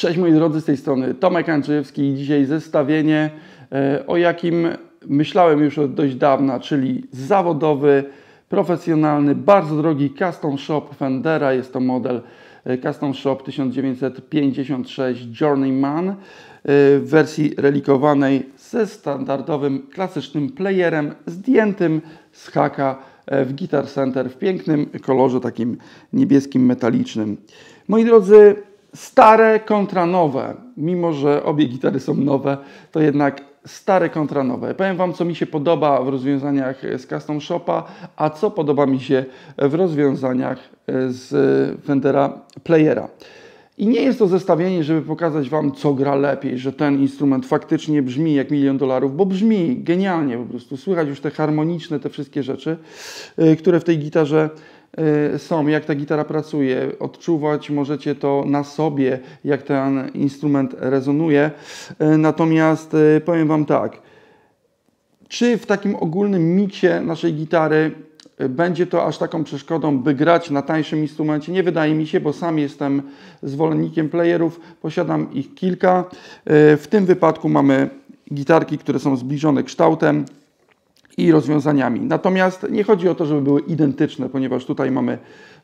Cześć moi drodzy, z tej strony Tomek Andrzejewski i dzisiaj zestawienie, e, o jakim myślałem już od dość dawna, czyli zawodowy, profesjonalny, bardzo drogi Custom Shop Fendera. Jest to model e, Custom Shop 1956 Journeyman e, w wersji relikowanej ze standardowym, klasycznym playerem zdjętym z haka w Guitar Center w pięknym kolorze takim niebieskim, metalicznym. Moi drodzy, stare kontra nowe. Mimo, że obie gitary są nowe, to jednak stare kontra nowe. Powiem Wam, co mi się podoba w rozwiązaniach z Custom Shopa, a co podoba mi się w rozwiązaniach z Fendera Playera. I nie jest to zestawienie, żeby pokazać Wam, co gra lepiej, że ten instrument faktycznie brzmi jak milion dolarów, bo brzmi genialnie po prostu. Słychać już te harmoniczne, te wszystkie rzeczy, y, które w tej gitarze są, jak ta gitara pracuje. Odczuwać możecie to na sobie, jak ten instrument rezonuje. Y, natomiast y, powiem Wam tak, czy w takim ogólnym miksie naszej gitary będzie to aż taką przeszkodą, by grać na tańszym instrumencie? Nie wydaje mi się, bo sam jestem zwolennikiem playerów, posiadam ich kilka. W tym wypadku mamy gitarki, które są zbliżone kształtem, i rozwiązaniami. Natomiast nie chodzi o to, żeby były identyczne, ponieważ tutaj mamy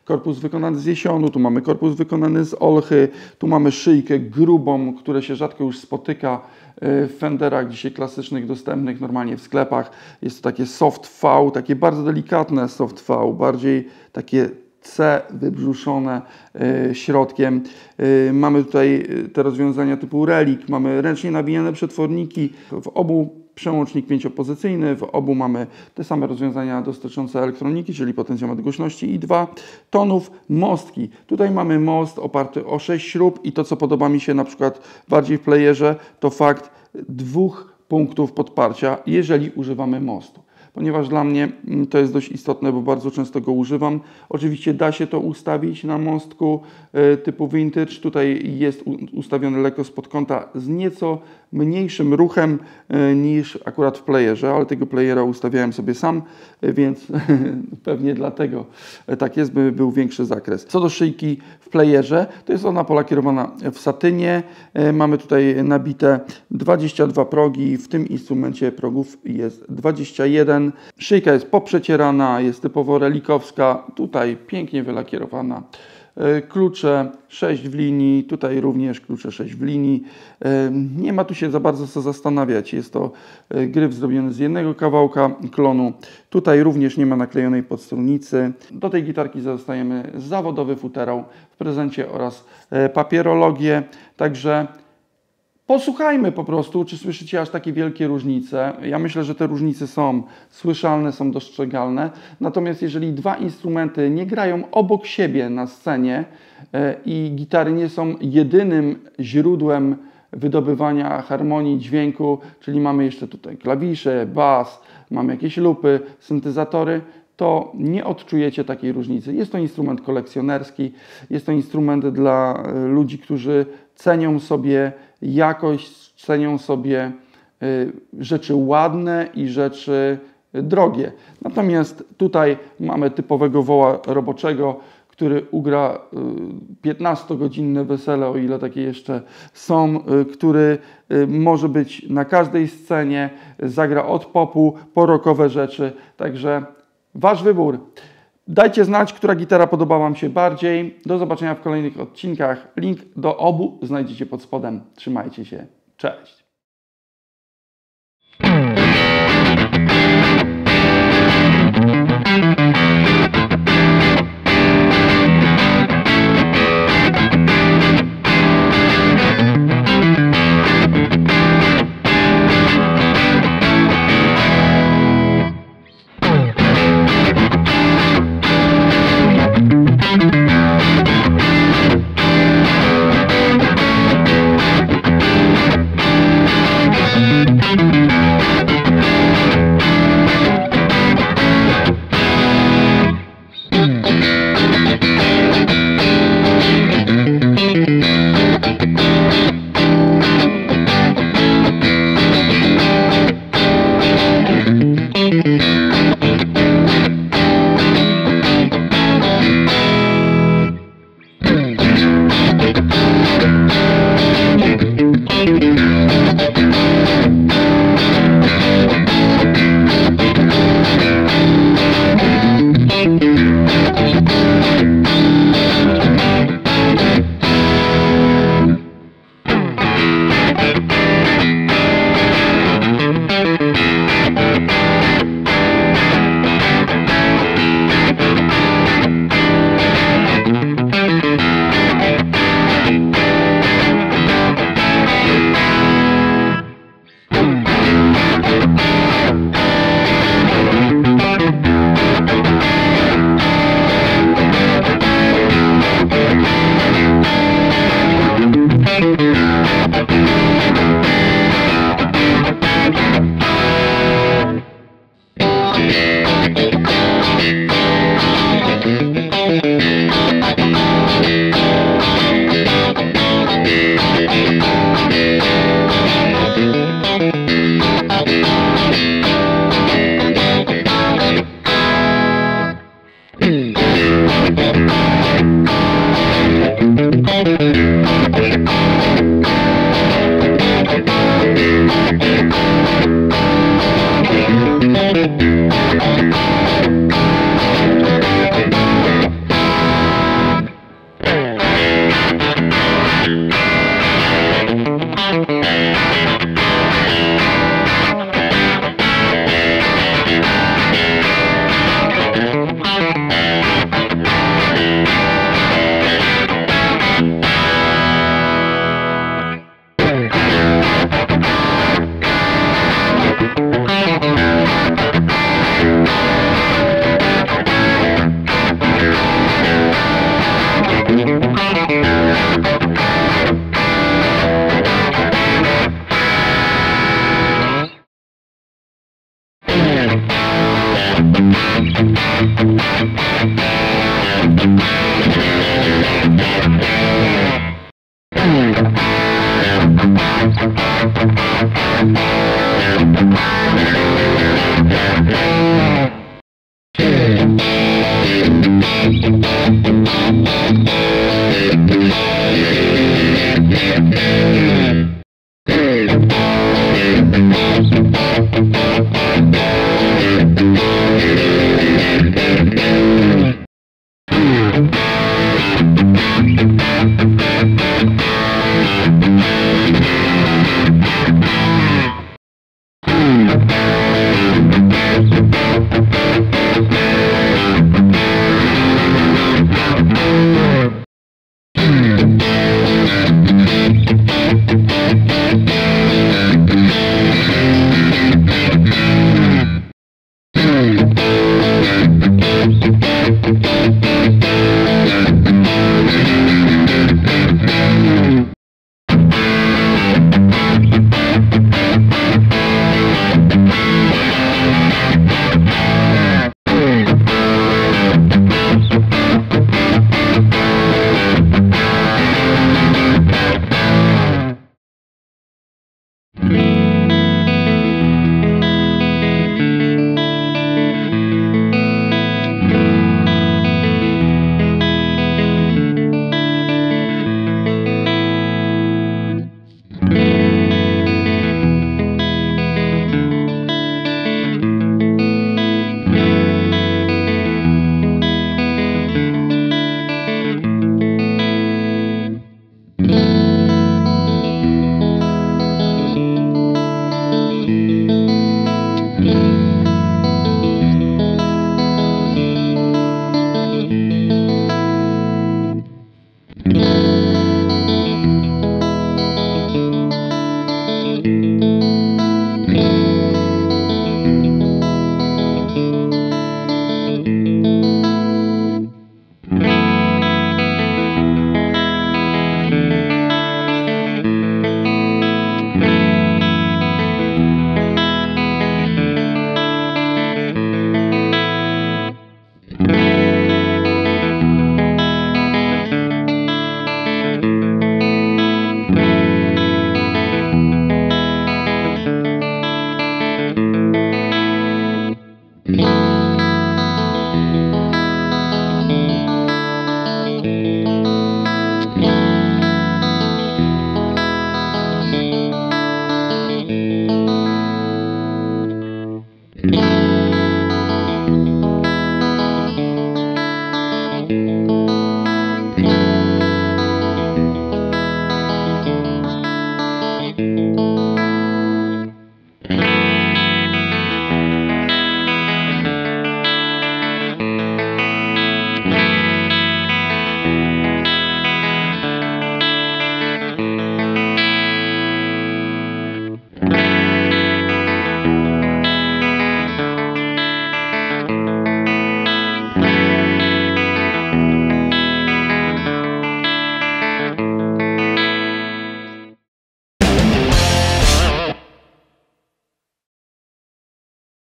korpus wykonany z jesionu, tu mamy korpus wykonany z olchy, tu mamy szyjkę grubą, które się rzadko już spotyka e, w Fenderach dzisiaj klasycznych, dostępnych normalnie w sklepach. Jest to takie soft V, takie bardzo delikatne soft V, bardziej takie C wybrzuszone e, środkiem. E, mamy tutaj te rozwiązania typu relik, mamy ręcznie nawijane przetworniki. W obu przełącznik pięciopozycyjny. W obu mamy te same rozwiązania dotyczące elektroniki, czyli potencjometr głośności i dwa tonów mostki. Tutaj mamy most oparty o 6 śrub i to, co podoba mi się na przykład bardziej w playerze, to fakt dwóch punktów podparcia, jeżeli używamy mostu ponieważ dla mnie mm, to jest dość istotne, bo bardzo często go używam. Oczywiście da się to ustawić na mostku e, typu vintage. Tutaj jest ustawiony lekko spod kąta z nieco mniejszym ruchem e, niż akurat w playerze, ale tego playera ustawiałem sobie sam, e, więc pewnie dlatego tak jest, by był większy zakres. Co do szyjki w playerze, to jest ona polakierowana w satynie. Mamy tutaj nabite 22 progi, w tym instrumencie progów jest 21 Szyjka jest poprzecierana, jest typowo relikowska, tutaj pięknie wylakierowana. E, klucze 6 w linii, tutaj również klucze 6 w linii. E, nie ma tu się za bardzo co zastanawiać. Jest to e, gryf zrobiony z jednego kawałka klonu. Tutaj również nie ma naklejonej podstrunicy. Do tej gitarki zostajemy zawodowy futerał w prezencie oraz papierologię. Także Posłuchajmy po prostu, czy słyszycie aż takie wielkie różnice. Ja myślę, że te różnice są słyszalne, są dostrzegalne. Natomiast jeżeli dwa instrumenty nie grają obok siebie na scenie e, i gitary nie są jedynym źródłem wydobywania harmonii dźwięku, czyli mamy jeszcze tutaj klawisze, bas, mamy jakieś lupy, syntezatory, to nie odczujecie takiej różnicy. Jest to instrument kolekcjonerski, jest to instrument dla e, ludzi, którzy cenią sobie jakość, cenią sobie y, rzeczy ładne i rzeczy drogie. Natomiast tutaj mamy typowego woła roboczego, który ugra 15-godzinne y, wesele, o ile takie jeszcze są, y, który może być na każdej scenie, zagra od popu po rokowe rzeczy, także wasz wybór. Dajcie znać, która gitara podoba Wam się bardziej. Do zobaczenia w kolejnych odcinkach. Link do obu znajdziecie pod spodem. Trzymajcie się. Cześć.